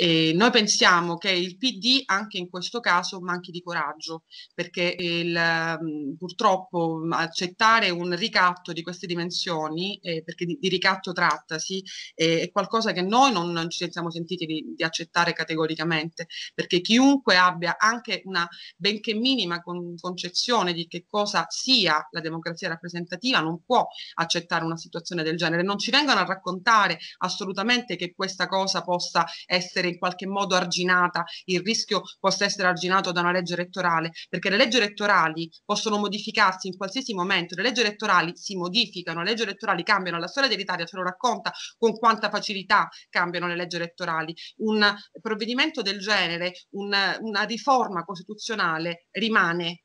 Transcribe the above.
E noi pensiamo che il PD anche in questo caso manchi di coraggio, perché il, mm, purtroppo accettare un ricatto di queste dimensioni, eh, perché di, di, ricatto trattasi, eh, è qualcosa che noi non, non ci siamo sentiti di, di, accettare categoricamente, perché chiunque abbia anche una benché minima con, concezione di che cosa sia la democrazia rappresentativa non può accettare una situazione del genere. Non ci vengono a raccontare assolutamente che questa cosa possa essere in qualche modo arginata, il rischio possa essere arginato da una legge elettorale, perché le leggi elettorali possono modificarsi in qualsiasi momento, le leggi elettorali si modificano, le leggi elettorali cambiano, la storia dell'Italia ce lo racconta con quanta facilità cambiano le leggi elettorali. Un provvedimento del genere, un, una riforma costituzionale rimane